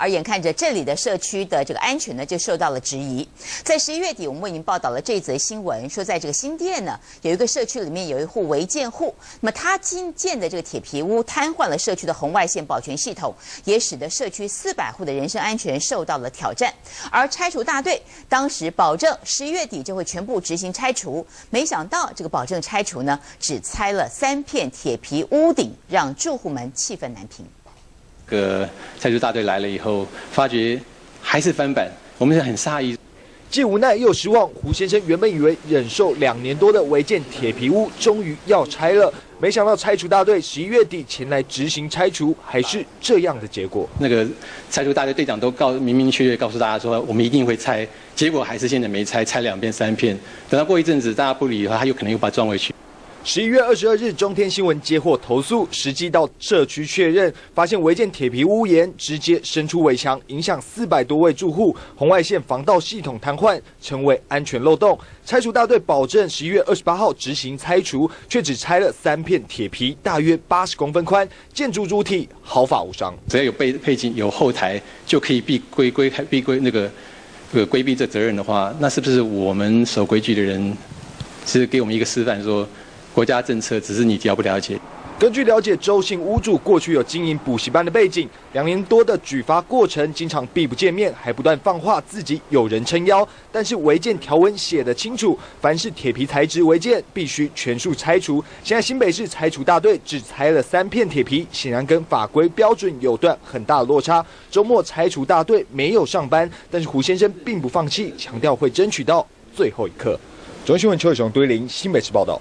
而眼看着这里的社区的这个安全呢，就受到了质疑。在十一月底，我们为您报道了这则新闻，说在这个新店呢，有一个社区里面有一户违建户，那么他新建的这个铁皮屋瘫痪了社区的红外线保全系统，也使得社区四百户的人身安全受到了挑战。而拆除大队当时保证十一月底就会全部执行拆除，没想到这个保证拆除呢，只拆了三片铁皮屋顶，让住户们气愤难平。个拆除大队来了以后，发觉还是翻版，我们是很诧异，既无奈又失望。胡先生原本以为忍受两年多的违建铁皮屋终于要拆了，没想到拆除大队十一月底前来执行拆除，还是这样的结果。那个拆除大队队长都告明明确确告诉大家说，我们一定会拆，结果还是现在没拆，拆两片三片，等到过一阵子大家不理的话，他有可能又把它装回去。十一月二十二日，中天新闻接获投诉，实际到社区确认，发现违建铁皮屋檐直接伸出围墙，影响四百多位住户，红外线防盗系统瘫痪，成为安全漏洞。拆除大队保证十一月二十八号执行拆除，却只拆了三片铁皮，大约八十公分宽，建筑主体毫发无伤。只要有背配景、有后台，就可以避规规避规那个呃规避这责任的话，那是不是我们守规矩的人是给我们一个示范说？国家政策只是你了不了解。根据了解，周姓屋主过去有经营补习班的背景，两年多的举发过程经常避不见面，还不断放话自己有人撑腰。但是违建条文写得清楚，凡是铁皮材质违建，必须全数拆除。现在新北市拆除大队只拆了三片铁皮，显然跟法规标准有段很大的落差。周末拆除大队没有上班，但是胡先生并不放弃，强调会争取到最后一刻。中新闻邱伟雄、堆林新北市报道。